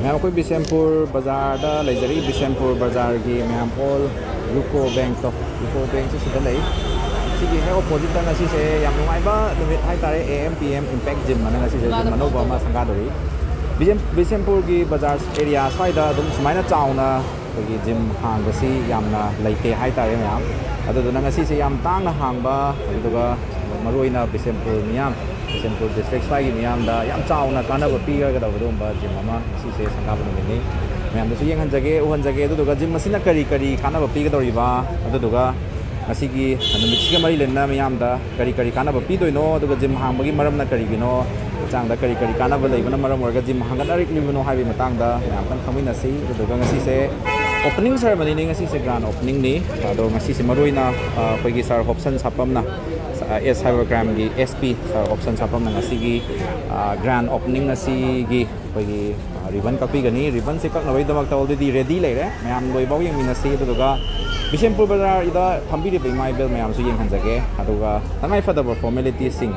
ꯃꯌꯥꯝ ꯑꯩꯈꯣꯏ ꯕꯤꯁꯦꯝꯄꯨꯔ ꯕꯖꯥꯔꯗ ꯂꯩꯖꯔꯤ ꯕꯤꯁꯦꯝꯄꯨꯔ ꯕꯖꯥꯔꯒꯤ ꯃꯌꯥꯝ ꯑꯣꯜ ꯌꯨꯀꯣ ꯕꯦꯡꯛꯇꯣ ꯌꯨꯀꯣ ꯕꯦꯡꯛꯁꯦ ꯁꯤꯗ ꯂꯩ ꯁꯤꯒꯤ ꯍꯦꯛ ꯑꯣꯄꯣꯖꯤꯠꯇ ꯉꯁꯤꯁꯦ ꯌꯥꯝ ꯅꯨꯡꯉꯥꯏꯕ ꯅꯨꯃꯤꯠ ꯍꯥꯏꯇꯥꯔꯦ ꯑꯦ M P M impact gym ꯑꯅ ꯉꯁꯤꯁꯦ ꯖꯤꯝ ꯑꯅꯧꯕ ꯑꯃ ꯁꯪꯒꯥꯗꯣꯔꯤ ꯕꯤꯁꯦꯝꯄꯨꯔꯒꯤ ꯕꯖꯥꯔ ꯑꯦꯔꯤꯌꯥ ꯁ꯭ꯋꯥꯏꯗ ꯑꯗꯨꯝ ꯁꯨꯃꯥꯏꯅ ꯆꯥꯎꯅ ꯑꯩꯈꯣꯏꯒꯤ ꯖꯤꯝ ꯍꯥꯡꯕꯁꯤ ꯌꯥꯝꯅ ꯂꯩꯇꯦ ꯍꯥꯏꯇꯥꯔꯦ ꯃꯌꯥꯝ ꯑꯗꯨꯗꯨꯅ ꯉꯁꯤꯁꯦ ꯌꯥꯝ ꯇꯥꯡꯅ ꯍꯥꯡꯕ ꯑꯗꯨꯗꯨꯒ ꯃꯔꯨ ꯑꯣꯏꯅ ꯕꯤꯁꯦꯝꯄꯨꯔ ꯃꯤꯌꯥꯝ ꯕꯤꯁꯦꯝꯄꯨꯔ ꯗꯤꯁꯇ꯭ꯔꯤꯛ ꯁ꯭ꯋꯥꯏꯒꯤ ꯃꯤꯌꯥꯝꯗ ꯌꯥꯝ ꯆꯥꯎꯅ ꯀꯥꯟꯅꯕ ꯄꯤꯒꯗꯕ ꯑꯗꯨꯒꯨꯝꯕ ꯖꯤꯝ ꯑꯃ ꯉꯁꯤꯁꯦ ꯁꯪꯒꯥꯕ ꯅꯨꯃꯤꯠꯅꯤ ꯃꯌꯥꯝꯗꯁꯨ ꯌꯦꯡꯍꯟꯖꯒꯦ ꯎꯍꯟꯖꯒꯦ ꯑꯗꯨꯗꯨꯒ ꯖꯤꯝ ꯑꯁꯤꯅ ꯀꯔꯤ ꯀꯔꯤ ꯀꯥꯟꯅꯕ ꯄꯤꯒꯗꯧꯔꯤꯕ ꯑꯗꯨꯗꯨꯒ ꯉꯁꯤꯒꯤ ꯅꯨꯃꯤꯠꯁꯤꯒ ꯃꯔꯤ ꯂꯩꯅꯅ ꯃꯤꯌꯥꯝꯗ ꯀꯔꯤ ꯀꯔꯤ ꯀꯥꯟꯅꯕ ꯄꯤꯗꯣꯏꯅೋ ꯑꯗꯨꯒ ꯖꯤꯝ ꯍꯥꯡꯕꯒꯤ ꯃꯔꯝꯅ ꯀꯔꯤꯒꯤꯅꯣ ꯍꯛꯆꯥꯡꯗ ꯀꯔꯤ ꯀꯔꯤ ꯀꯥꯟꯅꯕ ꯂꯩꯕꯅ ꯃꯔꯝ ꯑꯣꯏꯔꯒ ꯖꯤꯝ ꯍꯥꯡꯒꯠꯅꯔꯛꯂꯤꯕꯅꯣ ꯍꯥꯏꯕꯒꯤ ꯃꯇꯥꯡꯗ ꯃꯌꯥꯝ ꯀꯟꯅ ꯈꯪꯃꯤꯟꯅꯁꯤ ꯑꯗꯨꯗꯨꯒ ꯉꯁꯤꯁꯦ opening ceremony ngasi grand opening ni ado ngasi se maroina akhoi sar option sapamna S cyber crime gi SP sar option sapamna ngasi gi grand opening ngasi gi akhoi ribbon kapi gani ribbon se kak nawai damak ta already ready leire mayam loi baw yang minasi aduga Bishempur Bazar ida thambi de mai bel mayam su yeng hanjage aduga tangai fadaba formality sing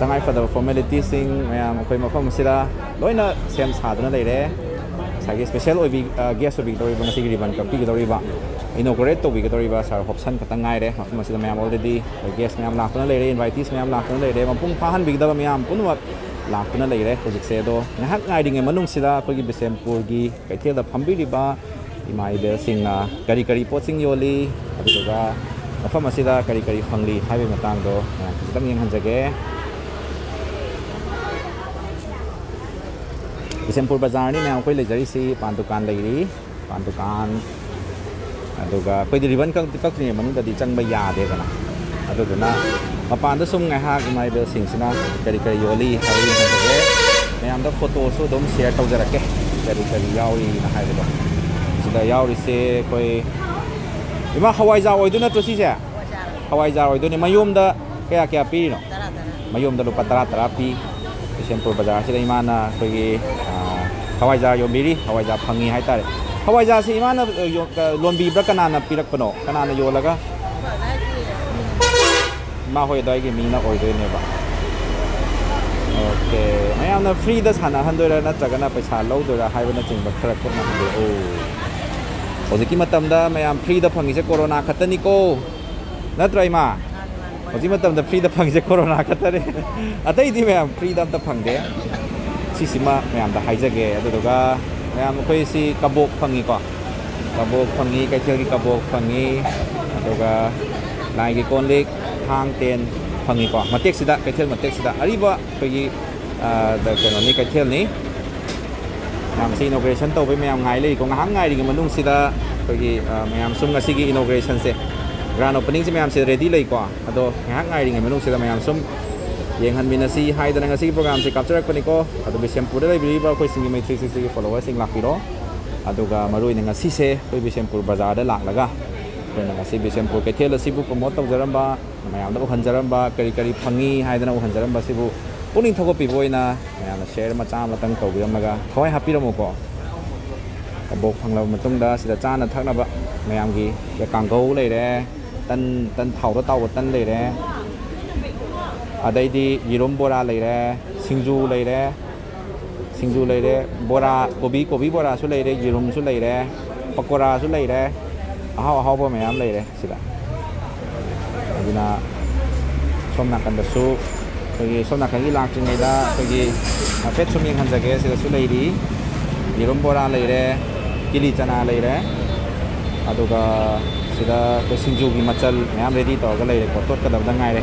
tangai fadaba formality sing mayam akhoi mafam sira loina sem saduna leire ꯉꯁꯥꯏꯒꯤ ꯁ꯭ꯄꯦꯁꯦꯜ ꯑꯣꯏꯕꯤ ꯒꯦꯁ ꯑꯣꯏꯕꯤꯒꯗꯧꯔꯤꯕ ꯉꯁꯤꯒꯤ ꯔꯤꯕꯟ ꯀꯛꯄꯤꯒꯗꯧꯔꯤꯕ इनोग्रेट तौबीगदौरीब sir होपसन खतंग नाइरे मफम से मैं ऑलरेडी गेस्ट मैं लापना लेरे इनवाइटीज मैं लापना लेरे मपुंग फाहनबीगदब मैं पुनम लापना लेरे हजिसे दो नाहक नाइरिंगे मनुंग सिदा अखोगी बिसेमपुर की कैथेल फंबीरिब इमा इबेल सिंह करी करी पोचिंग योली अदुगा मफम से करी करी फंगली हाइवे मतांग दो खितम यंगहनजगे बिसेमपुर बाज़ार मैं अखोई लेजरी सी पान दुकान लेरी पान दुकान ꯑꯗꯨꯒ ꯑꯩꯈꯣꯏꯗꯤ ꯔꯤꯕꯟ ꯀꯛꯇ꯭ꯔꯤꯉꯩ ꯃꯅꯨꯡꯗꯗꯤ ꯆꯪꯕ ꯌꯥꯗꯦꯗꯅ ꯑꯗꯨꯗꯨꯅ ꯃꯄꯥꯟꯗ ꯁꯨꯝ ꯉꯥꯏꯍꯥꯛ ꯏꯃꯥ ꯏꯕꯦꯜꯁꯤꯡꯁꯤꯅ ꯀꯔꯤ ꯀꯔꯤ ꯌꯣꯜꯂꯤ ꯍꯥꯏꯕ ꯌꯦꯡꯍꯟꯖꯒꯦ ꯃꯌꯥꯝꯗ ꯐꯣꯇꯣꯁꯨ ꯑꯗꯨꯝ ꯁꯤꯌꯔ ꯇꯧꯖꯔꯛꯀꯦ ꯀꯔꯤ ꯀꯔꯤ ꯌꯥꯎꯔꯤꯅ ꯍꯥꯏꯕꯗꯣ ꯁꯤꯗ ꯌꯥꯎꯔꯤꯁꯦ ꯑꯩꯈꯣꯏ ꯏꯃꯥ ꯍꯋꯥꯏꯖꯥꯔ ꯑꯣꯏꯗꯣꯏ ꯅꯠꯇ꯭ꯔꯣ ꯁꯤꯁꯦ ꯍꯋꯥꯏꯖꯥꯔ ꯑꯣꯏꯗꯣꯏꯅꯤ ꯃꯌꯣꯝꯗ ꯀꯌꯥ ꯀꯌా ꯄꯤꯔꯤꯅꯣ ꯃꯌꯣꯝꯗ ꯂꯨꯄꯥ ꯇꯔꯥ ꯇꯔꯥ ꯄꯤ ꯕꯤꯁꯦꯝꯄꯨꯔ ꯕꯖꯥꯔꯁꯤꯗ ꯏꯃꯥꯅ ꯑꯩꯈꯣꯏꯒꯤ ꯍꯋꯥꯏꯖꯥꯔ ꯌꯣꯟꯕꯤꯔꯤ ꯍꯋꯥꯏꯖꯥꯔ ꯐꯪꯉꯤ ꯍꯥꯏꯇꯥꯔꯦ ꯍꯋꯥꯏꯖꯥꯔꯁꯤ ꯏꯃꯥꯅ ꯂꯣꯟꯕꯤꯕ꯭ꯔꯥ ꯀꯅꯥꯅ ꯄꯤꯔꯛꯄꯅꯣ ꯀꯅꯥꯅ ꯌꯣꯜꯂꯒ ꯏꯃꯥ ꯍꯣꯏ ꯑꯗꯨꯋꯥꯏꯒꯤ ꯃꯤꯅ ꯑꯣꯏꯗꯣꯏꯅꯦꯕ ꯑꯣꯀꯦ ꯃꯌꯥꯝꯅ ꯐ꯭ꯔꯤꯗ ꯁꯥꯟꯅꯍꯟꯗꯣꯏꯔꯥ ꯅꯠꯇ꯭ꯔꯒꯅ ꯄꯩꯁꯥ ꯂꯧꯗꯣꯏꯔꯥ ꯍꯥꯏꯕꯅꯆꯤꯡꯕ ꯈꯔ ꯈꯨꯠꯅ ꯍꯪꯕꯤꯔꯛꯎ ꯍꯧꯖꯤꯛꯀꯤ ꯃꯇꯝꯗ ꯃꯌꯥꯝ ꯐ꯭ꯔꯤꯗ ꯐꯪꯉꯤꯁꯦ ꯀꯣꯔꯣꯅꯥ ꯈꯛꯇꯅꯤꯀꯣ ꯅꯠꯇ꯭ꯔ ꯏꯃꯥ ꯍꯧꯖꯤꯛ ꯃꯇꯝꯗ ꯐ꯭ꯔꯤꯗ ꯐꯪꯉꯤꯁꯦ ꯀꯣꯔꯣꯅꯥ ꯈꯛꯇꯅꯤ ꯑꯇꯩꯗꯤ ꯃꯌꯥꯝ ꯐ꯭ꯔꯤꯗ ꯑꯝꯇ ꯐꯪꯗꯦ ꯁꯤꯁꯤꯃ ꯃꯌꯥꯝꯗ ꯍꯥꯏꯖꯒꯦ ꯑꯗꯨꯗꯨꯒ Kaya mo ko'y si kabok pangi ko. Kabok pangi kay siya kabok pangi. Ato ka naigi konlik hang ten pangi ko. Matik sida kay siya matik sida. Ariba ko'y da kano ni kay siya ni. Nam si inauguration to với mayam ngai lấy cũng hang ngai đi manung sida ko'y mayam sum nga sige inauguration se. Grand opening si mayam si ready lấy ko. Ato ngahang ngai đi manung sida mayam sum ꯌꯦꯡꯍꯟꯃꯤꯟꯅꯁꯤ ꯍꯥꯏꯗꯅ ꯉꯁꯤꯒꯤ ꯄ꯭ꯔꯣꯒ꯭ꯔꯥꯝꯁꯦ ꯀꯥꯞꯆꯔꯛꯄꯅꯤꯀꯣ ꯑꯗꯨ ꯕꯤꯁꯦꯝꯄꯨꯔꯗ ꯂꯩꯕꯤꯔꯤꯕ ꯑꯩꯈꯣꯏꯁꯤꯡꯒꯤ ꯃꯩ ꯊ꯭ꯔꯤ ꯁꯤꯛꯁꯇꯤꯒꯤ ꯐꯣꯂꯣꯋꯔꯁꯤꯡ ꯂꯥꯛꯄꯤꯔꯣ ꯑꯗꯨꯒ ꯃꯔꯨꯑꯣꯏꯅ ꯉꯁꯤꯁꯦ ꯑꯩꯈꯣꯏ ꯕꯤꯁꯦꯝꯄꯨꯔ ꯕꯖꯥꯔꯗ ꯂꯥꯛꯂꯒ ꯑꯩꯈꯣꯏꯅ ꯉꯁꯤ ꯕꯤꯁꯦꯝꯄꯨꯔ ꯀꯩꯊꯦꯜ ꯑꯁꯤꯕꯨ ꯄ꯭ꯔꯣꯃꯣꯠ ꯇꯧꯖꯔꯝꯕ ꯃꯌꯥꯝꯗ ꯎꯍꯟꯖꯔꯝꯕ ꯀꯔꯤ ꯀꯔꯤ ꯐꯪꯉꯤ ꯍꯥꯏꯗꯅ ꯎꯍꯟꯖꯔꯝꯕ ꯑꯁꯤꯕꯨ ꯄꯨꯛꯅꯤꯡ ꯊꯧꯒꯠꯄꯤꯕ ꯑꯣꯏꯅ ꯃꯌꯥꯝꯅ ꯁꯤꯌꯔ ꯃꯆꯥ ꯑꯃꯇꯪ ꯇꯧꯕꯤꯔꯝꯃꯒ ꯊꯋꯥꯏ ꯍꯥꯞꯄꯤꯔꯝꯃꯨꯀꯣ ꯀꯕꯣꯛ ꯐꯪꯂꯕ ꯃꯇꯨꯡꯗ ꯁꯤꯗ ꯆꯥꯅ ꯊꯛꯅꯕ ꯃꯌꯥꯝꯒꯤ ꯀꯥꯡꯒꯧ ꯂꯩꯔꯦ ꯇꯟ ꯇꯟ ꯊꯥꯎꯗ ꯇꯥꯎꯕ ꯇꯟ ꯂꯩꯔꯦ ꯑꯗꯩꯗꯤ ꯌꯦꯔꯨꯝ ꯕꯣꯔꯥ ꯂꯩꯔꯦ ꯁꯤꯡꯖꯨ ꯂꯩꯔꯦ ꯁꯤꯡꯖꯨ ꯂꯩꯔꯦ ꯕꯣꯔꯥ ꯀꯣꯕꯤ ꯀꯣꯕꯤ ꯕꯣꯔꯥꯁꯨ ꯂꯩꯔꯦ ꯌꯦꯔꯨꯝꯁꯨ ꯂꯩꯔꯦ ꯄꯀꯣꯔꯥꯁꯨ ꯂꯩꯔꯦ ꯑꯍꯥꯎ ꯑꯍꯥꯎꯕ ꯃꯌꯥꯝ ꯂꯩꯔꯦ ꯁꯤꯗ ꯑꯗꯨꯅ ꯁꯣꯝ ꯅꯥꯀꯟꯗꯁꯨ ꯑꯩꯈꯣꯏꯒꯤ ꯁꯣꯝ ꯅꯥꯀꯟꯒꯤ ꯂꯥꯛꯇ꯭ꯔꯤꯉꯩꯗ ꯑꯩꯈꯣꯏꯒꯤ ꯍꯥꯏꯐꯦꯠ ꯁꯨꯝ ꯌꯦꯡꯍꯟꯖꯒꯦ ꯁꯤꯗꯁꯨ ꯂꯩꯔꯤ ꯌꯦꯔꯨꯝ ꯕꯣꯔꯥ ꯂꯩꯔꯦ ꯀꯤꯂꯤ ꯆꯅꯥ ꯂꯩꯔꯦ ꯑꯗꯨꯒ ꯁꯤꯗ ꯑꯩꯈꯣꯏ ꯁꯤꯡꯖꯨꯒꯤ ꯃꯆꯜ ꯃꯌꯥꯝ ꯔꯦꯗꯤ ꯇꯧꯔꯒ ꯂꯩꯔꯦꯀꯣ ꯇꯣꯠꯀꯗꯕꯗ ꯉꯥꯏꯔꯦ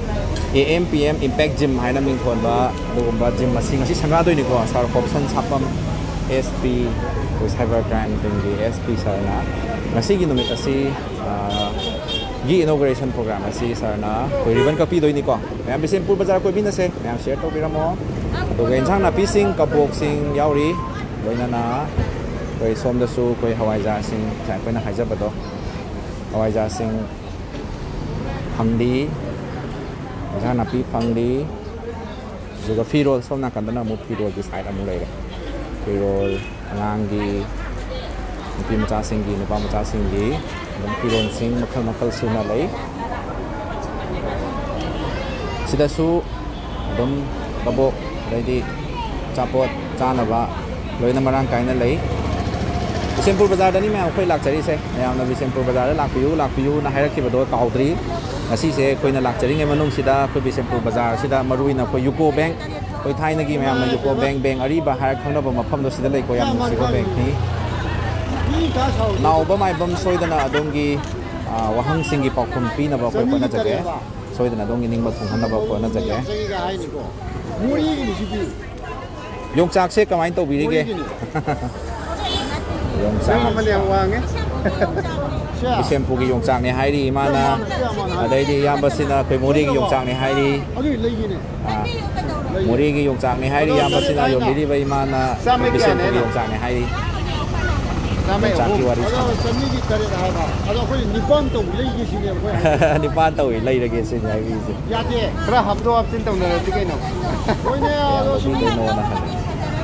AM PM Impact Gym hai na mình còn ba dugum ba gym masing si sanga doi ni ko sar corruption sapam SP ko cyber crime thing gi SP sar na ngasi gi numit asi gi inauguration program asi sar na ko ribbon copy doi ni ko mayam Bisempur bazar ko bin na se mayam share to biramo to gen sang na pising boxing, sing yauri doi na na ko som da su ko hawai ja sing sai ko na haja ba do hawai ja sing đi ra na pi đi. Rồi phi rồi, sau na cần đó một phi rồi cái sai là một phi rồi ngang đi. Pi mà cha sinh gì nó bao mà cha sinh gì một phi rồi sinh, mà không sinh là lấy. Chỉ là số đom cabo đây đi. Chapot cha nó ba lấy răng cái nó lấy. Bishenpur ꯕꯖꯥꯔꯗꯅꯤ ꯃꯌꯥꯝ ꯑꯩꯈꯣꯏ ꯂꯥꯛꯆꯔꯤꯁꯦ ꯃꯌꯥꯝꯅ ꯕꯤꯁꯦꯝꯄꯨꯔ ꯕꯖꯥꯔꯗ ꯂꯥꯛꯄꯤꯌꯨ ꯂꯥꯛꯄꯤꯌꯨꯅ ꯍꯥꯏꯔꯛꯈꯤꯕꯗꯣ ꯀꯥꯎꯗ꯭ꯔꯤ ꯉꯁꯤꯁꯦ ꯑꯩꯈꯣꯏꯅ ꯂꯥꯛꯆꯔꯤꯉꯩ ꯃꯅꯨꯡꯁꯤꯗ ꯑꯩꯈꯣꯏ ꯕꯤꯁꯦꯝꯄꯨꯔ ꯕꯖꯥꯔꯁꯤda ꯃꯔꯨꯑꯣꯏꯅ ꯑꯩꯈꯣꯏ ꯌꯨꯀꯣ ꯕꯦꯡ ꯑꯩꯈꯣꯏ ꯊꯥꯏꯅꯒꯤ ꯃꯌꯥꯝꯅ ꯌꯨꯀꯣ ꯕꯦꯡ ꯕꯦꯡ ꯑꯔꯤꯕ ꯍꯥꯏꯔ ꯈꯪꯅꯕ ꯃꯐꯝꯗꯣ ꯁꯤꯗ ꯂꯩꯀꯣ ꯌꯥꯝ ꯅꯨꯡꯁꯤꯕ ꯕꯦꯡꯛꯅꯤ ꯅꯥꯎꯕ ꯃꯥꯏꯕꯝ ꯁꯣꯏꯗꯅ ꯑꯗꯣꯝꯒꯤ ꯑꯥ, ꯋꯥꯍꯪꯁꯤꯡꯒꯤ ꯄꯥꯎꯈꯨꯝ ꯄꯤꯅꯕ ꯑꯩꯈꯣꯏ ꯍꯣꯠꯅꯖꯒꯦ ꯁꯣꯏꯗꯅ ꯑꯗꯣꯝꯒꯤ ꯅꯤꯡꯕ ꯊꯨꯡꯍꯟꯅꯕ ꯍꯣꯠꯅꯖꯒꯦ ꯆꯍꯤꯒ ꯍꯥꯏꯅꯤꯀꯣ ꯃꯣꯔꯦꯒꯤꯅꯤ ꯁꯤꯗꯤ ꯌꯣꯡꯆꯥꯛꯁꯦ ꯀꯃꯥꯏꯅ ꯇꯧꯕꯤꯔꯤꯒꯦ Yongchang. Isem pugi Yongchang ni Hairi mana? Ada di yang bersina pe muri gi Yongchang ni Hairi. Muri gi Yongchang ni Hairi yang bersina yo miri bai mana? Isem pugi Yongchang ni Hairi. Yongchang ki waris. Nipan tau lei lagi sini Hairi. Ya dia. Kerah hamdo abtin tau nara tiga no. Kau ni ada.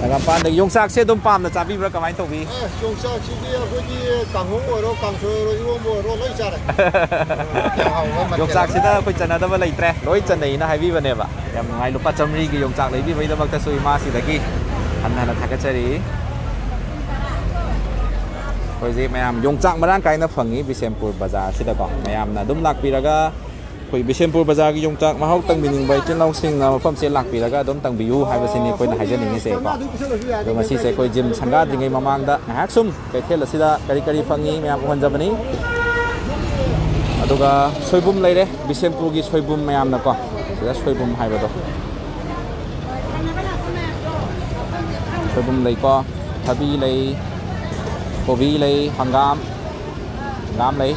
ꯀꯩ ꯂꯝꯗꯒꯤ ꯑꯣꯏꯕꯤꯗꯣꯏꯅꯣ ꯏꯌꯥꯝꯕꯁꯤꯕꯣ ꯅꯪ ꯄꯥꯟꯗꯩꯅꯦ ꯅꯒꯥꯝꯄꯥꯟꯗꯒꯤ ꯅꯒꯥꯝꯄꯥꯟꯗꯒꯤ ꯌꯣꯡꯆꯥꯛꯁꯦ ꯑꯗꯨꯝ ꯄꯥꯝꯅ ꯆꯥꯕꯤꯕ꯭ꯔꯥ ꯀꯃꯥꯏꯅ ꯇꯧꯕꯤ ꯑꯦ ꯌꯣꯡꯆꯥꯛꯁꯤꯗꯤ ꯑꯩꯈꯣꯏꯒꯤ ꯀꯥꯡꯍꯧ ꯑꯣꯏꯔꯣ ꯀꯥꯡꯁꯣꯏ ꯑꯣꯏꯔꯣ ꯏꯔꯣꯝꯕ ꯑꯣꯏꯔꯣ ꯂꯣꯏ ꯆꯥꯔꯦ ꯌꯣꯡꯆꯥꯛꯁꯤꯗ ꯑꯩꯈꯣꯏ ꯆꯟꯅꯗꯕ ꯂꯩꯇ꯭ꯔꯦ ꯂꯣꯏ ꯆꯟꯅꯩꯅ ꯍꯥꯏꯕꯤꯕꯅꯦꯕ ꯌꯥꯝ ꯅꯨꯡꯉꯥꯏ ꯂꯨꯄꯥ ꯆꯥꯝꯃꯔꯤꯒꯤ ꯌꯣꯡꯆꯥꯛ ꯂꯩꯕꯤꯕꯒꯤꯗꯃꯛꯇꯁꯨ ꯏꯃꯥꯁꯤꯗꯒꯤ ꯍꯟꯅ ꯍꯟꯅ ꯊꯥꯒꯠꯆꯔꯤ ꯑꯩꯈꯣꯏꯁꯤ ꯃꯌꯥꯝ ꯌꯣꯡꯆꯥꯛ ꯃꯔꯥꯡ ꯀꯥꯏꯅ ꯐꯪꯉꯤ ꯕꯤꯁꯦꯝꯄꯨꯔ ꯕꯖꯥꯔꯁꯤꯗꯀꯣ ꯃꯌꯥꯝꯅ ꯑꯗꯨꯝ ꯂꯥꯛꯄꯤꯔꯒ khoi bisempo bazaar gi yongtak ma hau tang mining bai chen là sing na pham se lak pi laga dom tang biu hai ba sin ni khoi na hai jan ni se đã do ma si se khoi jim sanga dingai mamang da na hak sum kai thel asida kari kari phangi me ap hon jabani aduga soibum leire bisempo gi soibum me am na ko sida bùm hai ba do soibum lei ko thabi lei kobi lei hangam hangam lei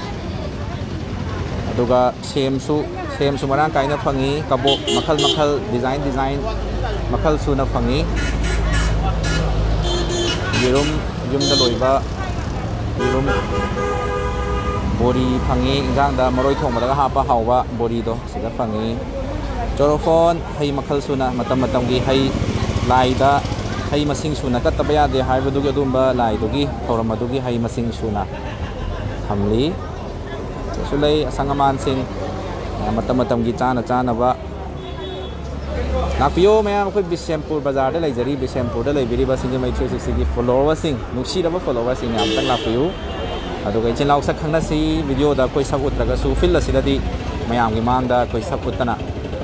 ꯑꯗꯨꯒ ꯁꯦꯝꯁꯨ ꯁꯦꯝꯁꯨ ꯃꯔꯥꯡ ꯀꯥꯏꯅ ꯐꯪꯉꯤ ꯀꯕꯣꯛ ꯃꯈꯜ ꯃꯈꯜ design design ꯃꯈꯜ ꯁꯨꯅ ꯐꯪꯉꯤ ꯌꯦꯔꯨꯝ ꯌꯨꯝꯗ ꯂꯣꯏꯕ ꯌꯦꯔꯨꯝ ꯕꯣꯔꯤ ꯐꯪꯉꯤ ꯏꯟꯖꯥꯡꯗ ꯃꯔꯣꯏ ꯊꯣꯡꯕꯗꯒ ꯍꯥꯞꯄ ꯍꯥꯎꯕ ꯕꯣꯔꯤꯗꯣ ꯁꯤꯗ ꯐꯪꯉꯤ ꯆꯣꯔꯣꯐꯣꯟ ꯍꯩ ꯃꯈꯜ ꯁꯨꯅ ꯃꯇꯝ ꯃꯇꯝꯒꯤ ꯍꯩ ꯂꯥꯏꯗ ꯍꯩ ꯃꯁꯤꯡ ꯁꯨꯅ ꯀꯠꯇꯕ ꯌꯥꯗꯦ ꯍꯥꯏꯕꯗꯨꯒꯤ ꯑꯗꯨꯒꯨꯝꯕ ꯂꯥꯏꯗꯨꯒꯤ ꯊꯧꯔꯝ ꯑꯗꯨꯒꯤ ꯍꯩ ꯃꯁꯤꯡ ꯁꯨꯅ ꯊꯝꯂꯤ ꯀꯩꯁꯨ ꯂꯩ ꯑꯁꯪ ꯑꯃꯥꯟꯁꯤꯡ ꯃꯇꯝ ꯃꯇꯝꯒꯤ ꯆꯥꯅ ꯆꯥꯅꯕ ꯂꯥꯛꯄꯤꯌꯣ ꯃꯌꯥꯝ ꯑꯩꯈꯣꯏ ꯕꯤꯁꯦꯝꯄꯨꯔ ꯕꯖꯥꯔꯗ ꯂꯩꯖꯔꯤ ꯕꯤꯁꯦꯝꯄꯨꯔꯗ ꯂꯩꯕꯤꯔꯤꯕ ꯁꯤꯡꯖꯃꯩ ꯊ꯭ꯔꯤ ꯁꯤꯛꯁꯇꯤꯒꯤ ꯐꯣꯂꯣꯋꯔꯁꯤꯡ ꯅꯨꯡꯁꯤꯔꯕ ꯐꯣꯂꯣꯋꯔꯁꯤꯡ ꯌꯥꯝꯇꯪ ꯂꯥꯛꯄꯤꯌꯨ ꯑꯗꯨꯒ ꯏꯆꯤꯟ ꯏꯅꯥꯎ ꯁꯛ ꯈꯪꯅꯁꯤ ꯚꯤꯗꯤꯑꯣꯗ ꯑꯩꯈꯣꯏ ꯁꯛ ꯎꯠꯇ꯭ꯔꯒꯁꯨ ꯐꯤꯜ ꯑꯁꯤꯗꯗꯤ ꯃꯌꯥꯝꯒꯤ ꯃꯥꯡꯗ ꯑꯩꯈꯣꯏ ꯁꯛ ꯎꯠꯇꯅ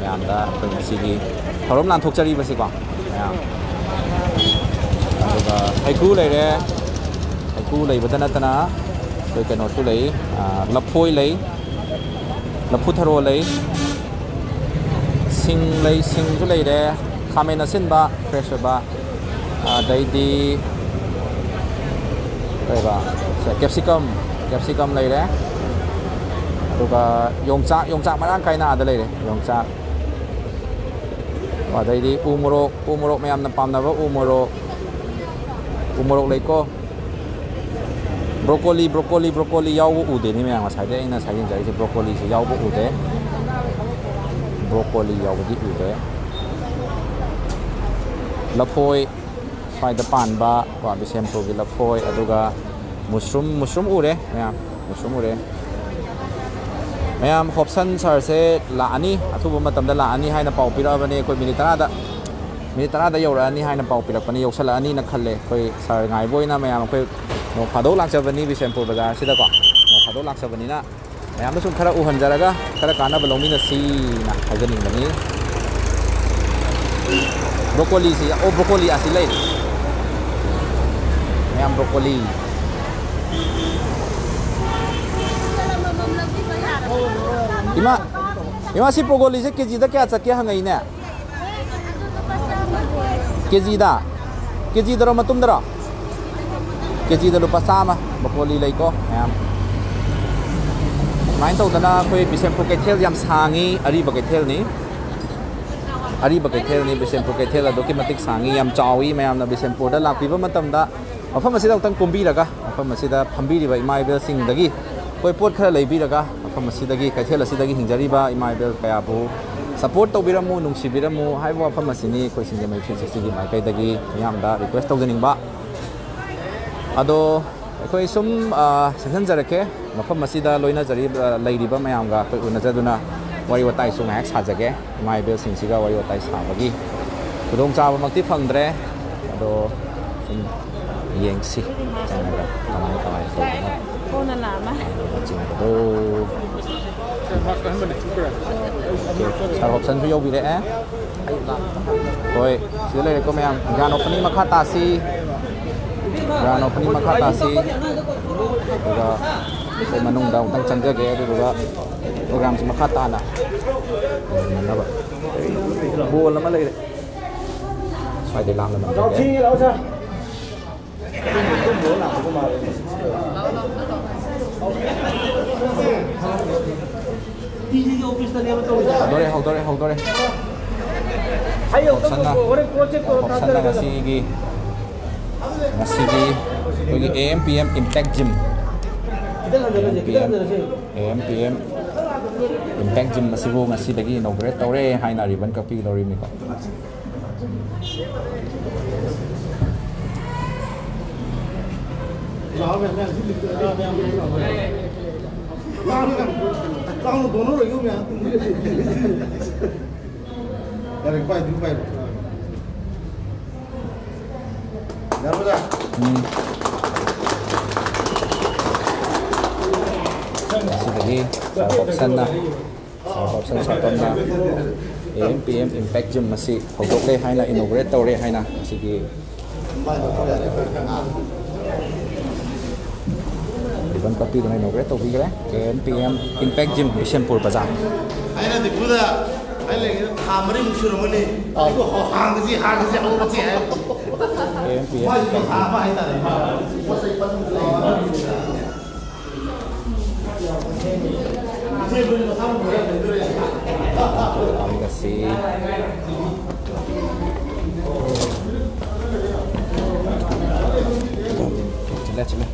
ꯃꯌꯥꯝꯗ ꯑꯩꯈꯣꯏ ꯉꯁꯤꯒꯤ ꯊꯧꯔꯝ ꯂꯥꯟꯊꯣꯛꯆꯔꯤꯕꯁꯤꯀꯣ ꯃꯌꯥꯝ ꯑꯗꯨꯒ ꯍꯩꯀ꯭ꯔꯨ ꯂꯩꯔꯦ ꯍꯩꯀ꯭ꯔꯨ ꯂꯩꯕꯇ ꯅꯠꯇꯅ rồi kanosu lấy. À, lapoi lấy. Laputharo lấy. Sing lấy sing tu lấy đấy khamena sinh ba fresh ba. À, đây đi. Đây ba. Capsicum capsicum lấy đấy rồi và yong chak yong chak mà đang cái nào đây lấy đấy yong chak và đây đi umuro umuro mấy anh nằm nằm nào umuro umuro lấy cô. Broccoli broccoli broccoli ꯌꯥꯎꯕ ꯎꯗꯦꯅꯤ ꯃꯌꯥꯝ ꯉꯁꯥꯏꯗꯩ ꯑꯩꯅ ꯉꯁꯥꯏ ꯌꯦꯡꯖꯔꯤꯁꯦ ꯕ꯭ꯔꯣꯀꯣꯂꯤꯁꯦ ꯌꯥꯎꯕ ꯎꯗꯦ ꯕ꯭ꯔꯣꯀꯣꯂꯤ ꯌꯥꯎꯕꯗꯤ ꯎꯗꯦ ꯂꯐꯣꯏ ꯁ꯭ꯋꯥꯏꯗ ꯄꯥꯟꯕ ꯀꯣ ꯕꯤꯁꯦꯝꯄꯨꯔꯒꯤ ꯂꯐꯣꯏ ꯑꯗꯨꯒ ꯃꯨꯁꯔꯨꯝ ꯃꯨꯁꯔꯨꯝ ꯎꯔꯦ ꯃꯌꯥꯝ ꯃꯨꯁꯔꯨꯝ ꯎꯔꯦ ꯃꯌꯥꯝ ꯍꯣꯞꯁꯟ ꯁꯥꯔꯁꯦ ꯂꯥꯛꯑꯅꯤ ꯑꯊꯨꯕ ꯃꯇꯝꯗ ꯂꯥꯛꯑꯅꯤ ꯍꯥꯏꯅ ꯄꯥꯎ ꯄꯤꯔꯛꯑꯕꯅꯤ ꯑꯩꯈꯣꯏ ꯃꯤꯅꯤꯠ ꯇꯔꯥꯗ ꯃꯤꯅꯤꯠ ꯇꯔꯥꯗ ꯌꯧꯔꯛꯑꯅꯤ ꯍꯥꯏꯅ ꯄꯥꯎ ꯄꯤꯔꯛꯄꯅꯤ ꯌꯧꯁꯜꯂꯛꯑꯅꯤꯅ ꯈꯜꯂꯦ ꯑꯩꯈꯣꯏ ꯁꯥꯔ ꯉꯥꯏꯕ ꯑꯣꯏꯅ ꯃꯌꯥꯝ ꯑꯩꯈꯣꯏ ꯅꯣꯡ ꯐꯥꯗꯣꯛ ꯂꯥꯛꯆꯕꯅꯤ ꯕꯤꯁꯦꯝꯄꯨꯔ ꯕꯖꯥꯔꯁꯤꯗꯀꯣ ꯅꯣꯡ ꯐꯥꯗꯣꯛ ꯂꯥꯛꯆꯕꯅꯤꯅ ꯃꯌꯥꯝꯗ ꯁꯨꯝ ꯈꯔ ꯎꯍꯟꯖꯔꯒ ꯈꯔ ꯀꯥꯟꯅꯕ ꯂꯧꯃꯤꯟꯅꯁꯤꯅ ꯍꯥꯏꯖꯅꯤꯡꯕꯅꯤ ꯕ꯭ꯔꯣꯀꯣꯂꯤꯁꯤ ꯑꯣ ꯕ꯭ꯔꯣꯀꯣꯂꯤ ꯑꯁꯤ ꯂꯩꯔꯦ ꯃꯌꯥꯝ ꯕ꯭ꯔꯣꯀꯣꯂꯤ 이마 이마 시 브로콜리제 케 지다 क्या चक्के हंगई ने केजीदा केजीदरो मतुमदरो केजीदा lupa sama broccoli lay ko ayan main tau dana khoi bisempu kethel yam sangi ari ba kethel ni ari ba kethel ni bisempu kethel ado ki matik sangi yam chawi mayam na bisempu da lakpi ba matam da mafam asida utang kumbi raga mafam asida phambi ri ba imai bel sing dagi koi ado khoi sum sansan jarake mafam masida loina jari lairiba mayam ga khoi una jaduna wari watai sung hak sajage mai bel sing siga wari watai sabagi kudong cha makti phangdre ado sum yeng si changa kamai kamai to na ona na ma ching do sarop san tu yobi le eh koi sile le ko mayam gan opani makha ta si ra nó pun si. Juga saya menung daun tang cangga gaya itu program sama kata anak mana pak? Buat lama lagi. Saya di lama lama Hold on, hold on, hold on. 还有那个我的国际国，他这个。ꯉꯁꯤꯒꯤ ꯑꯩꯈꯣꯏꯒꯤ A M P M impact gym A M P M impact gym ꯑꯁꯤꯕꯨ ꯉꯁꯤꯗꯒꯤ ꯏꯅꯣꯒ꯭ꯔꯦꯠ ꯇꯧꯔꯦ ꯍꯥꯏꯅ ꯔꯤꯕꯟ ꯀꯛꯄꯤꯒꯗꯧꯔꯤꯕꯅꯤꯀꯣ Tao nó nó rồi không nhỉ? Đây là đúng không ừ. Jadi Sarfopsan na Sarfopsan Sarton na AMPM Impact Gym masi hogok le hai na inaugurate tawre hai na sige Iban kapi na inaugurate tawri gre AMPM Impact Gym Bishempur Bazaar Hai na di Buddha Hai na thamri mushurumani Ibu hangzi hangzi hangzi Mas kasama ito na ba? Kasi patuloy. Kami kasi. Cila, cila.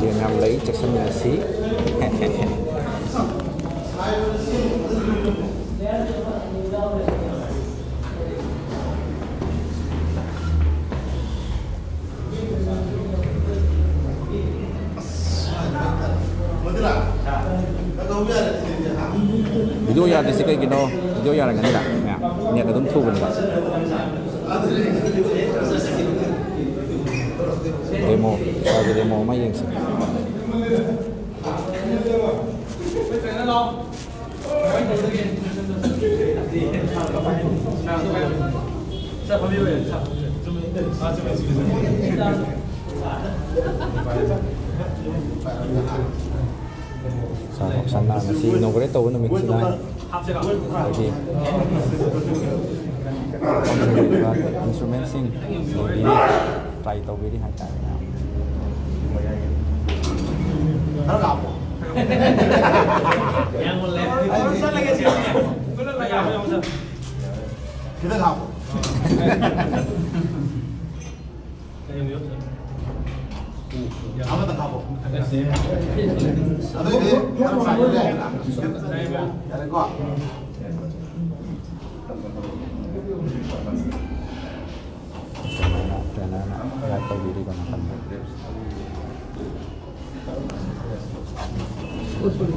Dia ngam lấy chắc sân nhà xí. Videoya di sini gitu, videoya lagi tidak, ya, ini ada tentu benar. Demo, lagi demo main sih sih sa buksan na na si inaugurate to namin sila lagi instrument sing so bili try to bili hai tayo na 하나 나고 기대 가고 아무도 가고 아들 하루 살래 다른 거 kaya na na try to bili ko na kanya Yang si AM PM Impact Gym Ano yung phone ba AM PM Impact Gym 어, 꽃소리.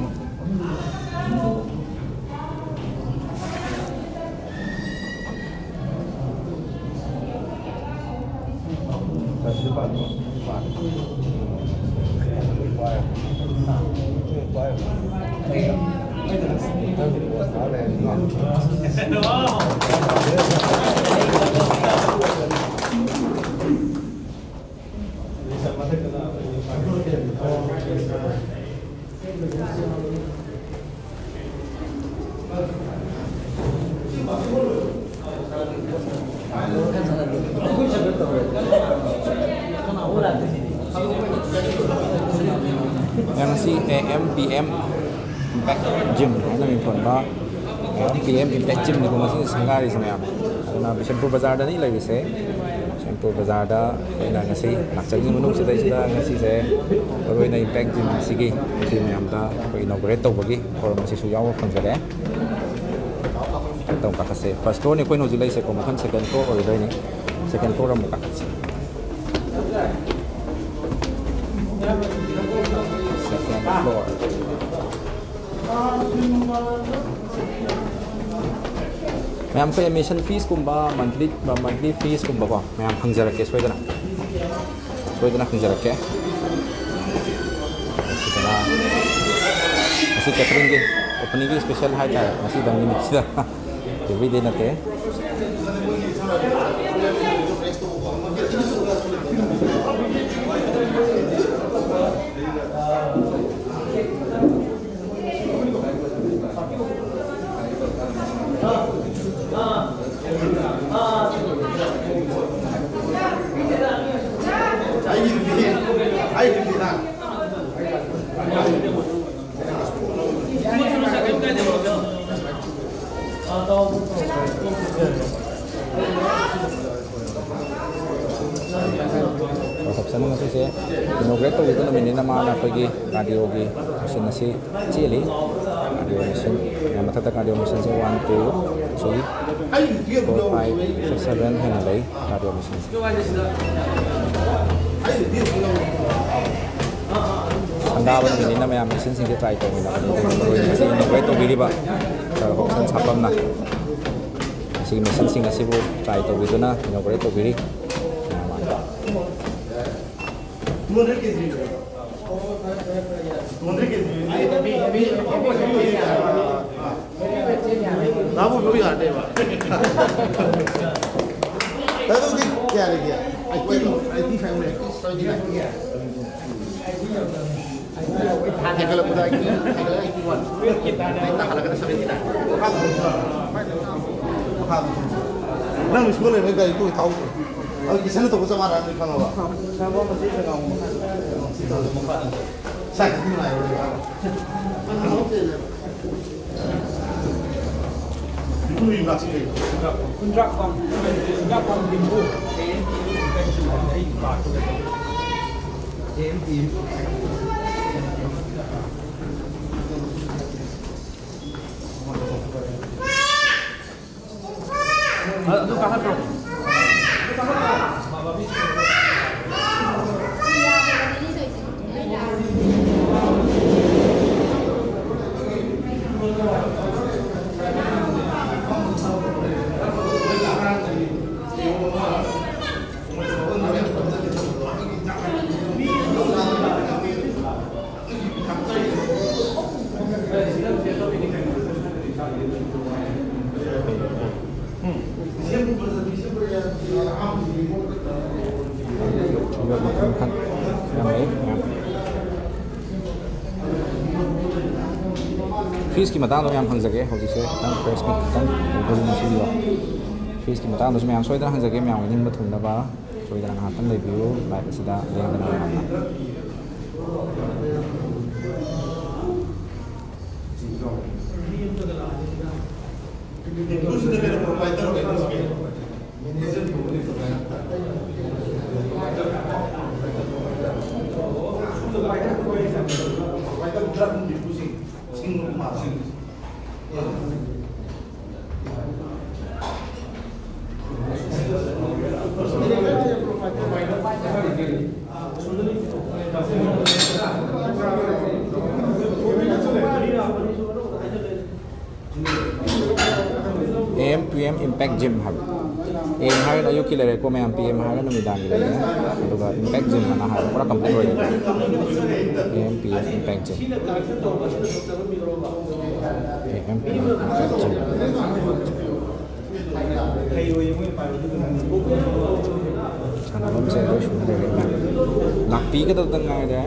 MNC AM PM Impact Gym ꯍꯥꯏꯅ ꯃꯤꯡꯊꯣꯟꯕ AM PM Impact Gymꯅꯤꯀꯣ ꯃꯁꯤꯅ ꯁꯪꯒꯥꯔꯤꯁꯤ ꯃꯌꯥꯝ ꯑꯗꯨꯅ ꯕꯤꯁꯦꯝꯄꯨꯔ ꯕꯖꯥꯔꯗꯅꯤ ꯂꯩꯔꯤꯁꯦ ꯕꯤꯁꯦꯝꯄꯨꯔ ꯕꯖꯥꯔꯗ ꯑꯩꯈꯣꯏꯅ ꯉꯁꯤ ꯂꯥꯛꯆꯒꯤ ꯃꯅꯨꯡꯁꯤꯗꯩꯁꯤꯗ ꯉꯁꯤꯁꯦ ꯑꯩꯈꯣꯏꯅ ꯏꯝꯄꯦꯛ ꯖꯤꯝ ꯑꯁꯤꯒꯤ ꯉꯁꯤ ꯃꯌꯥꯝꯗ ꯑꯩꯈꯣꯏ ꯏꯅꯣꯒ꯭ꯔꯦꯠ ꯇꯧꯕꯒꯤ ꯊꯧꯔꯝ ꯑꯁꯤꯁꯨ ꯌꯥꯎꯕ ꯐꯪꯖꯔꯦ ꯇꯧ ꯀꯥꯈꯠꯁꯦ ꯐꯥꯔꯁ ꯐ꯭ꯂꯣꯔꯅꯤ ꯑꯩꯈꯣꯏꯅ ꯍꯧꯖꯤꯛ ꯂꯩꯁꯦꯀꯣ ꯃꯊꯪ ꯁꯦꯀꯦꯟ ꯐ꯭ꯂꯣꯔ ꯑꯣꯏꯗꯣꯏꯅꯤ saya akan korang buka kat sini second floor Mereka punya mission fees kumpa monthly uh, monthly fees kumpa kau. Mereka punya jarak ke, soalnya. nak punya jarak ke. Masih kena. Masih catering ke? Opening ke special high tak? Masih dalam limit sudah. Maybe din natin. Oh. Kasapsan nga siya. Pinogreto dito gitu, namin din naman napagi radiogi. Kasi na si Chile. Radio mission. Matatag radio mission si 1, 2, 3, 4, 5, 6, 7, hinalay. Radio mission. Ang dawan din na kita. Kasi inogreto bili ba? Sa sapam na. ꯃꯁꯤꯒꯤ ꯃꯦꯆꯤꯟꯁꯤꯡ ꯑꯁꯤꯕꯨ try ꯇꯧꯕꯤꯗꯨꯅ inaugurate ꯇꯧꯕꯤꯔꯤ 나보 여기 안 돼. 나도 to get. Kalau kita kita kita. nang sekolah ini kayak itu tahu tuh kalau di sana tuh gue sama Randy kan loh saya mau masih saya nggak mau saya ketemu lah ya itu yang nggak sih kontrak bang kontrak bang bimbo JMT Itu 它收 matando da ba Kalau misalnya, lapi kita tengah ada.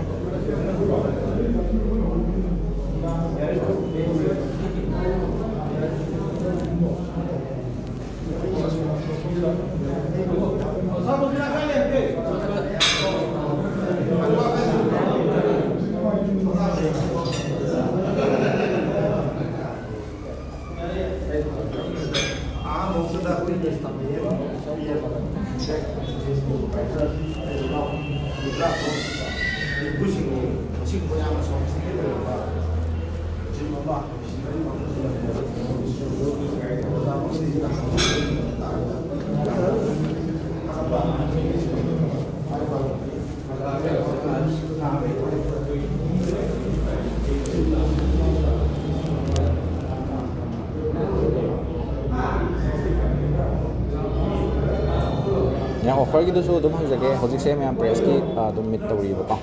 ꯌꯥꯝ ꯑꯣꯐꯔꯒꯤꯗꯨꯁꯨ ꯑꯗꯨꯝ ꯍꯪꯖꯒꯦ ꯍꯧꯖꯤꯛꯁꯦ ꯃꯌꯥꯝ ꯄ꯭ꯔꯦꯁꯀꯤ ꯑꯗꯨꯝ ꯃꯤꯠ ꯇꯧꯔꯤꯕꯀꯣ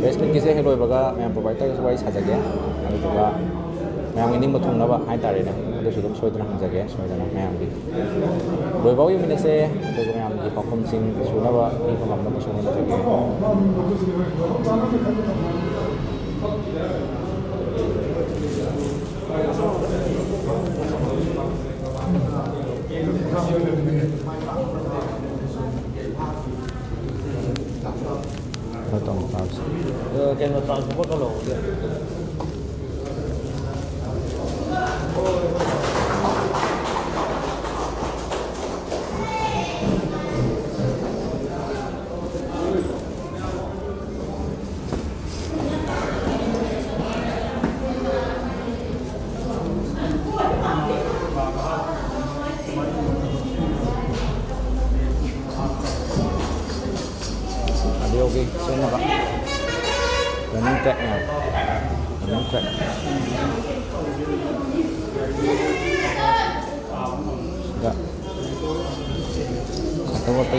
ꯄ꯭ꯔꯦꯁ ꯃꯤꯠꯀꯤꯁꯦ ꯍꯦꯛ ꯂꯣꯏꯕꯒ ꯃꯌꯥꯝ ꯄ꯭ꯔꯣꯚꯥꯏꯗꯔꯒꯁꯨ ꯋꯥꯔꯤ ꯁꯥꯖꯒꯦ ꯑꯗꯨꯗꯨꯒ ꯃꯌꯥꯝꯒꯤ ꯅꯤꯡꯕ ꯊꯨꯡꯅꯕ ꯍꯥꯏꯇꯥꯔꯦꯅꯦ ꯑꯗꯨꯁꯨ ꯑꯗꯨꯝ ꯁꯣꯏꯗꯅ ꯍꯪꯖꯒꯦ ꯁꯣꯏꯗꯅ ꯃꯌꯥꯝꯒꯤ ꯂꯣꯏꯐꯥꯎ ꯌꯦꯡꯃꯤꯟꯅꯁꯦ ꯑꯗꯨꯒ ꯃꯌꯥꯝꯒꯤ ꯄꯥꯎꯈꯨꯝꯁꯤꯡ ꯁꯨꯅꯕ ꯄꯤꯕ ꯉꯝꯅꯕꯁꯨ ꯍꯣꯠꯅꯖꯒꯦ ꯈꯔ 现在三十不度了。我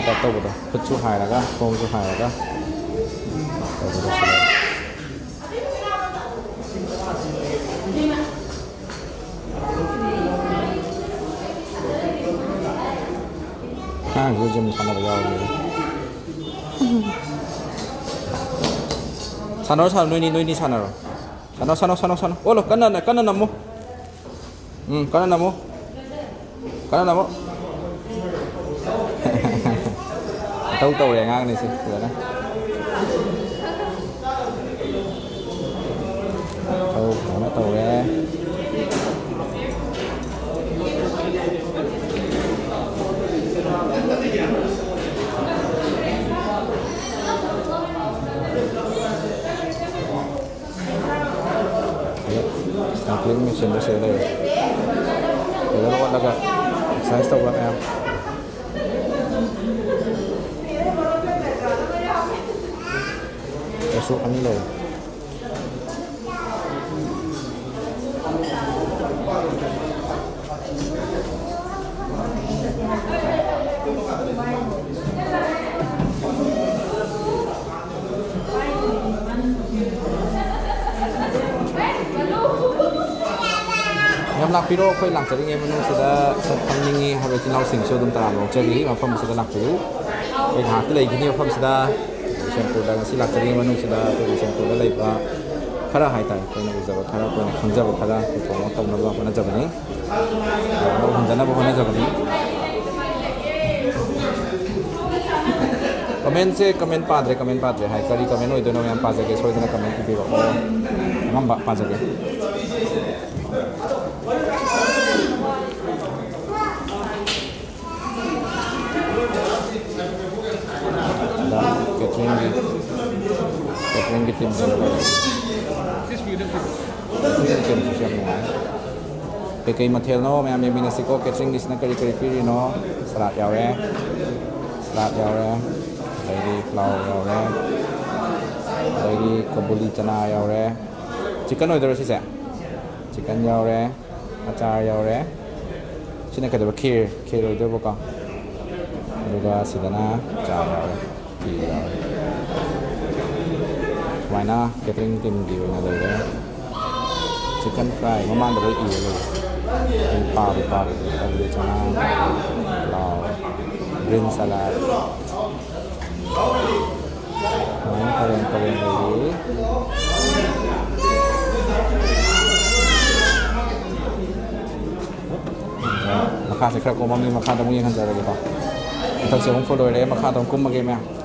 Atau apa tak tahu betul. Pecu hai lah kah? Kong tu hai lah kah? Tahu betul sudah. Ah, 요즘 sana ba yaw ni. 산으로 산으로 너희 너희 산으로 산으로 산으로 산으로 산으로 올라 까나 까나 나무 응 까나 나무 까나 나무 ต้อ啊，你ตอย่ piro khoi lang chari nge manu sada satham ningi habe chinal sing so dum taram chari ma pham sada lakpu ek hat lai gini pham sada shampoo da ngasi lakchari nge manu sada to shampoo da lai ba khara hai tai ko na uzaba khara ko na khanja ba khara ko to tam na ba na jabani no khanja na ba na jabani comment se comment padre comment padre hai kari comment hoidona yam pajage soidona comment ki ba ngam ba pajage tim Pekai material no, memang yang minasi kok catching di sana kali kali kiri no, serat jauh ya, serat jauh ya, lagi kalau jauh ya, lagi kebuli cina jauh ya, chicken no itu sih sih, chicken jauh ya, acar jauh ya, sini kita buat kiri, kiri itu buka, buka sih dana, jauh ya, kiri jauh. Why na catering team deal na doi le chicken fry mà mang được cái gì rồi in pa được pa được ăn được cho nó là green salad Main kalian kalian lagi. Makan sekarang kau mami makan tamu yang hantar lagi pak. Entah siapa pun boleh makan tamu kum bagaimana?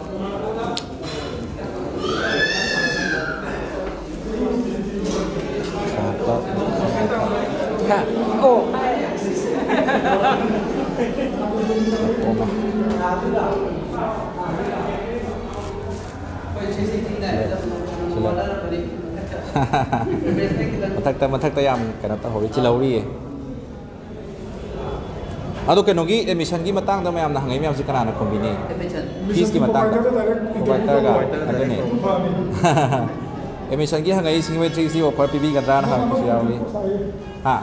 ꯃꯊꯛꯇ ꯃꯊꯛꯇ ꯌꯥꯝ ꯀꯩꯅꯣ ꯇꯧꯍꯧꯔꯤ ꯆꯤꯜꯍꯧꯔꯤꯌꯦ ꯑꯗꯣ ꯀꯩꯅꯣꯒꯤ ꯑꯦꯗꯃꯤꯁꯟꯒꯤ ꯃꯇꯥꯡꯗ ꯃꯌꯥꯝꯅ ꯍꯪꯉꯛꯏ ꯃꯌꯥꯝꯁꯤ ꯀꯅꯥꯅ ꯈꯨꯝꯕꯤꯅꯤ ꯐꯤꯁꯀꯤ ꯃꯇꯥꯡꯗ ꯄ꯭ꯔꯣꯚꯥꯏꯗꯔꯒ ꯑꯗꯨꯅꯤ ꯑꯦꯗꯃꯤꯁꯟꯒꯤ ꯍꯪꯉꯛꯏꯁꯤꯡ ꯃꯣꯏ ꯊ꯭ꯔꯤꯁꯤ ꯑꯣꯐꯔ ꯄꯤꯕꯤꯒꯗ꯭ꯔꯥꯅ ꯍꯪꯉꯛꯄꯁꯨ ꯌꯥꯎꯏ ꯍꯥ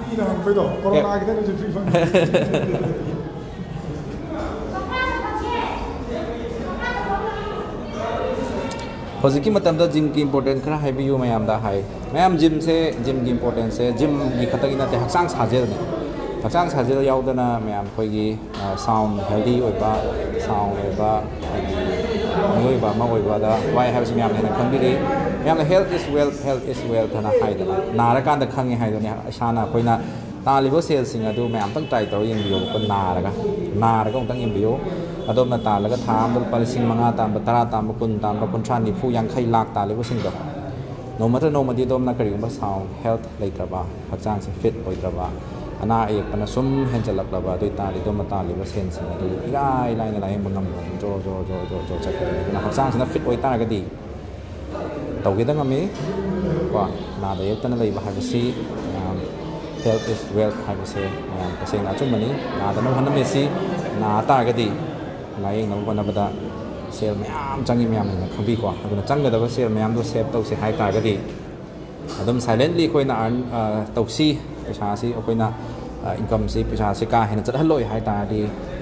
ꯍꯧꯖꯤꯛꯀꯤ ꯃꯇꯝꯗ ꯖꯤꯝꯒꯤ ꯏꯝꯄꯣꯔꯇꯦꯟ ꯈꯔ ꯍꯥꯏꯕꯤꯌꯨ ꯃꯌꯥꯝꯗ ꯍꯥꯏ ꯃꯌꯥꯝ ꯖꯤꯝꯁꯦ ꯖꯤꯝꯒꯤ ꯏꯝꯄꯣꯔꯇꯦꯟꯁꯦ ꯖꯤꯝꯒꯤ ꯈꯛꯇꯒꯤ ꯅꯠꯇꯦ ꯍꯛꯆꯥꯡ ꯁꯥꯖꯦꯜꯅꯤ ꯍꯛꯆꯥꯡ ꯁꯥꯖꯦꯜ ꯌꯥꯎꯗꯅ ꯃꯌꯥꯝ ꯑꯩꯈꯣꯏꯒꯤ ꯁꯥꯎꯟ ꯍꯦꯜꯗꯤ ꯑꯣꯏꯕ ꯁꯥꯎꯟ ꯑꯣꯏꯕ ꯑꯩꯈꯣꯏꯒꯤ ꯃꯤꯑꯣꯏꯕ ꯑꯃ ꯑꯣꯏꯕꯗ ꯋꯥꯏ ꯍꯥꯏꯕꯁꯤ ꯃꯌꯥꯝꯅ ꯍꯦꯟꯅ ꯈꯪꯕꯤꯔꯤ ꯃꯌꯥꯝꯅ health is well health is wealth ꯍꯥꯏꯅ ꯍꯥꯏꯗꯅ ꯅꯥꯔꯀꯥꯟꯗ ꯈꯪꯉꯦ ꯍꯥꯏꯗꯨꯅꯤ ꯏꯁꯥꯅ ꯑꯩꯈꯣꯏꯅ ꯇꯥꯜꯂꯤꯕ ꯁꯦꯜꯁꯤꯡ ꯑꯗꯨ ꯃꯌꯥꯝ ꯑꯃꯇꯪ ꯇ꯭ꯔꯥꯏ ꯇꯧꯔꯒ ꯌꯦꯡꯕꯤꯌꯣꯕꯀꯣ ꯅꯥꯔꯒ ꯅꯥꯔꯒ ꯑꯃꯨꯛꯇꯪ ꯌꯦꯡꯕꯤꯌꯨ adobna ta laga tham dol palising manga tam batara tam kun tam ra kuncha ni phu yang khai lak ta le busing da no mata no madi domna kari ba sound health laitra ba hachang se fit oitra ba ana ek pana sum hen chalak la ba doi ta li dom ta li ba sen sin du igai lai na lai mangam jo jo jo jo jo chak na hachang se na fit oita ga di tau ge da ngami ko na da yek tan lai ba ha si health is wealth ให้ไปเสียเกษตรอาชุมมันนี้นาแต่น้องพันธุ์เมซี่นาตากดี ꯁꯦꯜ ꯃꯌꯥꯝ ꯆꯪꯉꯤ ꯃꯌꯥꯝꯅ ꯈꯪꯕꯤꯀꯣ ꯑꯗꯨꯅ ꯆꯪꯒꯗꯕ ꯁꯦꯜ ꯃꯌꯥꯝꯗꯣ ꯁꯦꯞ ꯇꯧꯁꯦ ꯍꯥꯏ ꯇꯥꯔꯒꯗꯤ ꯑꯗꯨꯝ ꯁꯥꯏꯂꯦꯟꯠꯂꯤ ꯑꯩꯈꯣꯏꯅ ꯑꯔꯟ ꯇꯧꯁꯤ ꯄꯩꯁꯥꯁꯤ ꯑꯩꯈꯣꯏꯅ ꯏꯟꯀꯝꯁꯤ ꯄꯩꯁꯥꯁꯤ ꯀꯥ ꯍꯦꯟꯅ ꯆꯠꯍꯜꯂꯣꯏ ꯍꯥꯏ ꯇꯥꯔꯗꯤ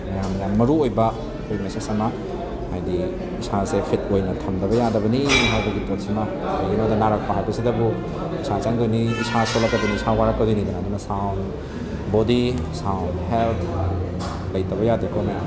ꯃꯌꯥꯝ ꯌꯥꯝ ꯃꯔꯨ ꯑꯣꯏꯕ ꯑꯩꯈꯣꯏ ꯃꯦꯁꯦꯖ ꯑꯃ ꯍꯥꯏꯗꯤ ꯏꯁꯥꯁꯦ ꯐꯤꯠ ꯑꯣꯏꯅ ꯊꯝꯗꯕ ꯌꯥꯗꯕꯅꯤ ꯍꯥꯏꯕꯒꯤ ꯄꯣꯠꯁꯤꯃ ꯀꯩꯒꯤꯅꯣꯗ ꯅꯥꯔꯛꯄ ꯍꯥꯏꯕꯁꯤꯗꯕꯨ ꯏꯁꯥ ꯆꯪꯗꯣꯏꯅꯤ ꯏꯁꯥ ꯁꯣꯜꯂꯛꯀꯗꯣꯏꯅꯤ ꯏꯁꯥ ꯋꯥꯔꯛꯀꯗꯣꯏꯅꯤꯗꯅ ꯑꯗꯨꯅ ꯁꯥꯎꯟ ꯕꯣꯗꯤ ꯁꯥꯎꯟ ꯍꯦꯜꯠ ꯂꯩꯇꯕ ꯌꯥꯗꯦꯀꯣ ꯃꯌꯥꯝ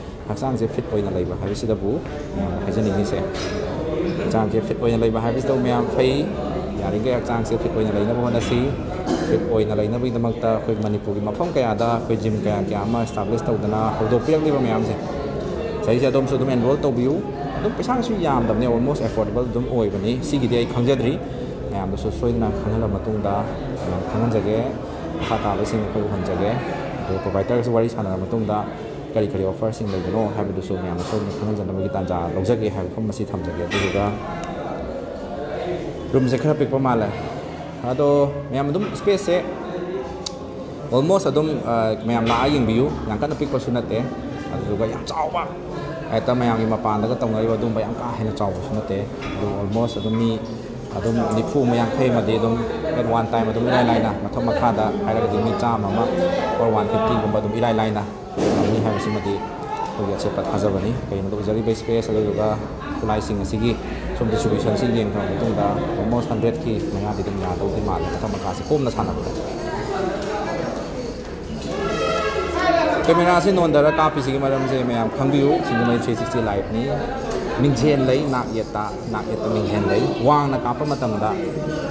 ꯍꯛꯆꯥꯡꯁꯦ ꯐꯤꯠ ꯑꯣꯏꯅ ꯂꯩꯕ ꯍꯥꯏꯕꯁꯤꯗꯕꯨ ꯍꯥꯏꯖꯅꯤꯡꯉꯤꯁꯦ ꯍꯛꯆꯥꯡꯁꯦ ꯐꯤꯠ ꯑꯣꯏꯅ ꯂꯩꯕ ꯍꯥꯏꯕꯁꯤꯗ ꯃꯌꯥꯝ ꯐꯩ ꯌꯥꯔꯤꯈꯩ ꯍꯛꯆꯥꯡꯁꯦ ꯐꯤꯠ ꯑꯣꯏꯅ ꯂꯩꯅꯕ ꯍꯣꯠꯅꯁꯤ ꯐꯤꯠ ꯑꯣꯏꯅ ꯂꯩꯅꯕꯒꯤꯗꯃꯛꯇ ꯑꯩꯈꯣꯏ ꯃꯅꯤꯄꯨꯔꯒꯤ ꯃꯐꯝ ꯀꯌꯥꯗ ꯑꯩꯈꯣꯏ ꯖꯤꯝ ꯀꯌꯥ ꯀꯌꯥ ꯑꯃ ꯏꯁꯇꯥꯕ꯭ꯂꯤꯁ ꯇꯧꯗꯅ ꯍꯧꯗꯣꯛꯄꯤꯔꯛꯂꯤꯕ ꯃꯌꯥꯝꯁꯦ ꯁꯤꯁꯦ ꯑꯗꯣꯝꯁꯨ ꯑꯗꯨꯝ ꯑꯦꯟꯔꯣꯜ ꯇꯧꯕꯤꯌꯨ ꯑꯗꯨꯝ ꯄꯩꯁꯥꯁꯨ ꯌꯥꯝꯗꯕꯅꯦ ꯑꯣꯜꯃꯣꯁ ꯑꯦꯐꯣꯔꯗꯦꯕꯜ ꯑꯗꯨꯝ ꯑꯣꯏꯕꯅꯤ ꯁꯤꯒꯤꯗꯤ ꯑꯩ ꯈꯪꯖꯗ꯭ꯔꯤ ꯃꯌꯥꯝꯗꯁꯨ ꯁꯣꯏꯗꯅ ꯈꯪꯍꯜꯂꯕ ꯃꯇꯨꯡꯗ ꯈꯪꯍꯟꯖꯒꯦ ꯃꯈꯥ ꯇꯥꯕꯁꯤꯡ ꯑꯩꯈꯣꯏ ꯎꯍꯟꯖꯒꯦ ꯑꯗꯨꯒ ꯄ꯭ꯔꯣꯚꯥꯏꯗꯔꯒꯁꯨ ꯋꯥꯔꯤ ꯁꯥꯟꯅꯔꯕ ꯃꯇꯨꯡꯗ ꯀꯔꯤ ꯀꯔꯤ ꯑꯣꯐꯔꯁꯤꯡ ꯂꯩꯕꯅꯣ ꯍꯥꯏꯕꯗꯨꯁꯨ ꯃꯌꯥꯝꯅ ꯁꯣꯏꯗꯅ ꯈꯪꯍꯟꯖꯅꯕꯒꯤ ꯇꯥꯟꯖꯥ ꯂꯧꯖꯒꯦ ꯍꯥꯏꯕ ꯃꯐꯝ ꯑꯁꯤ ꯊꯝꯖꯒꯦ ꯑꯗꯨꯗꯨꯒ ꯔꯨꯝꯁꯦ ꯈꯔ ꯄꯤꯛꯄ ꯃꯥꯜꯂꯦ ꯑꯗꯣ ꯃꯌꯥꯝ ꯑꯗꯨꯝ ꯏꯁꯄꯦꯁꯁꯦ ꯑꯣꯜꯃꯣꯁ ꯑꯗꯨꯝ ꯃꯌꯥꯝ ꯂꯥꯛꯑ ꯌꯦꯡꯕꯤꯌꯨ ꯌꯥꯝ ꯀꯟꯅ ꯄꯤꯛꯄꯁꯨ ꯅꯠꯇꯦ ꯑꯗꯨꯗꯨꯒ ꯌꯥꯝ ꯆꯥꯎꯕ ꯍꯦꯛꯇ ꯃꯌꯥꯝꯒꯤ ꯃꯄꯥꯟꯗꯒ ꯇꯧꯅꯔꯤꯕ ꯑꯗꯨꯝꯕ ꯌꯥꯝ ꯀꯥ ꯍꯦꯟꯅ ꯆꯥꯎꯕꯁꯨ ꯅꯠꯇꯦ ꯑꯗꯨ ꯑꯣꯜꯃꯣꯁ ꯑꯗꯨꯝ ꯃꯤ ꯑꯗꯨꯝ ꯅꯤꯐꯨ ꯑꯃ ꯌꯥꯡꯈꯩ ꯑꯃꯗꯤ ꯑꯗꯨꯝ ꯑꯦꯠ ꯋꯥꯟ ꯇꯥꯏꯝ ꯑꯗꯨꯝ ꯏꯔꯥꯏ ꯂꯥꯏꯅ ꯃꯊꯛ ꯃꯈꯥꯗ ꯍꯥꯏꯔꯒꯗꯤ ꯃꯤ ꯆꯥꯝꯃ ꯑꯃ ꯑꯣꯔ ꯋꯥꯟ ꯐꯤꯐꯇꯤꯒꯨꯝꯕ ꯑꯗꯨꯝ ꯏꯔꯥꯏ ꯂꯥꯏꯅ ꯉꯝꯅꯤ ꯍꯥꯏꯕꯁꯤꯃꯗꯤ ꯑꯩꯈꯣꯏꯒꯤ ꯑꯆꯦꯠꯄ ꯊꯥꯖꯕꯅꯤ ꯀꯩꯒꯤꯅꯣꯗ ꯎꯖꯔꯤꯕ ꯏꯁꯄꯦꯁ ꯑꯗꯨꯗꯨꯒ ꯈꯨꯠꯂꯥꯏꯁꯤꯡ ꯑꯁꯤꯒꯤ ꯁꯨꯝ ꯗꯤꯁꯇ꯭ꯔꯤꯕ꯭ꯌꯨꯁꯟꯁꯤ ꯌꯦꯡꯈ꯭ꯔꯕ ꯃꯇꯨꯡꯗ ꯑꯣꯜꯃꯣꯁ ꯍꯟꯗ꯭ꯔꯦꯗꯀꯤ ꯃꯌꯥꯗꯤ ꯑꯗꯨꯝ ꯌꯥꯗꯧꯗꯤ ꯃꯥꯜꯂꯦ ꯃꯊꯛ ꯃꯈꯥꯁꯦ ꯀꯣꯝꯅ ꯁꯥꯟꯅꯕꯗ ꯀꯦꯃꯦꯔꯥꯁꯤ ꯅꯣꯟꯗꯔ ꯀꯥꯞꯄꯤꯁꯤꯒꯤ ꯃꯔꯝꯁꯦ ꯃꯌꯥꯝ ꯈꯪꯕꯤꯌꯨ ꯁꯤꯡꯖꯃꯩ ꯊ꯭ꯔꯤ ꯁꯤꯛꯁꯇꯤ ꯂꯥꯏꯐꯅꯤ ꯃꯤꯡꯖꯦꯟ ꯂꯩ ꯅꯥꯛ ꯌꯦꯠꯇ ꯅꯥꯛ ꯌꯦꯠꯇ ꯃꯤꯡꯖꯦꯟ ꯂꯩ ꯋꯥꯡꯅ ꯀꯥꯞꯄ ꯃꯇꯝꯗ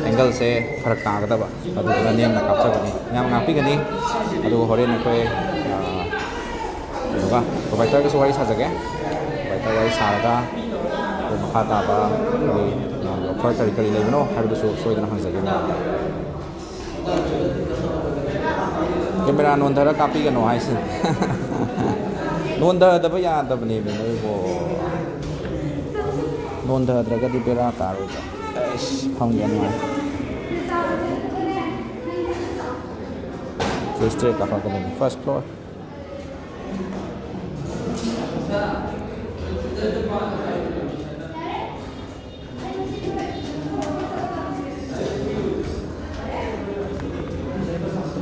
ꯑꯦꯡꯒꯜꯁꯦ ꯐꯔꯛ ꯇꯥꯒꯗꯕ ꯑꯗꯨꯗꯨꯅ ꯅꯦꯝꯅ ꯀꯥꯞꯆꯕꯅꯤ ꯃꯌꯥꯝ ꯉꯥꯛꯄꯤꯒꯅꯤ ꯑꯗꯨꯒ ꯍꯣꯔꯦꯟ ꯑꯩꯈꯣꯏ 바이탈에서 와이 사자게 바이탈 와이 사라가 마하다바 우리 바이탈 이끌이 내면어 하루도 소이드나 항사기나 kamera non thara copy ka no hai sin non thara da ya da bani be no bo non thara da ga di pera ta ro ta es phang first floor.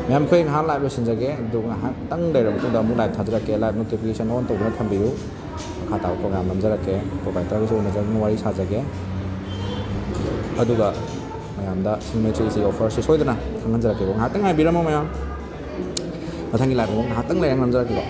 ꯃꯌꯥꯝ ꯑꯩꯈꯣꯏ ꯉꯥꯏꯍꯥꯛ ꯂꯥꯏꯚ ꯂꯣꯏꯁꯤꯟꯖꯒꯦ ꯑꯗꯨꯒ ꯉꯥꯏꯍꯥꯛꯇꯪ ꯂꯩꯔꯕ ꯃꯇꯨꯡꯗ ꯑꯃꯨꯛ ꯂꯥꯏꯚ ꯊꯥꯖꯔꯛꯀꯦ ꯂꯥꯏꯚ ꯅꯣꯇꯤꯐꯤꯀꯦꯁꯟ ꯑꯣꯟ ꯇꯧꯗꯨꯅ ꯊꯝꯕꯤꯌꯨ ꯃꯈꯥ ꯇꯥꯕ ꯄ꯭ꯔꯣꯒ꯭ꯔꯥꯝ ꯅꯝꯖꯔꯛꯀꯦ ꯄ꯭ꯔꯣꯚꯥꯏꯗꯔꯒꯁꯨ ꯎꯅꯖꯗꯨꯅ ꯋꯥꯔꯤ ꯁꯥꯖꯒꯦ ꯑꯗꯨꯒ ꯃꯌꯥꯝꯗ ꯁꯤꯃꯦꯇ꯭ꯔꯤꯁꯤ ꯑꯣꯐꯔꯁꯤ ꯁꯣꯏꯗꯅ ꯈꯪꯍꯟꯖꯔꯛꯀꯦꯀꯣ ꯉꯥꯏꯍꯥꯛꯇꯪ ꯉꯥꯏꯕꯤꯔꯝꯃꯣ ꯃꯌꯥꯝ ꯃꯊꯪꯒꯤ ꯂꯥꯏꯚ ꯑꯃꯨꯛ ꯉꯥꯏꯍꯥꯛꯇꯪ ꯂꯩꯔꯒ ꯅꯝꯖꯔꯛꯀꯦꯀꯣ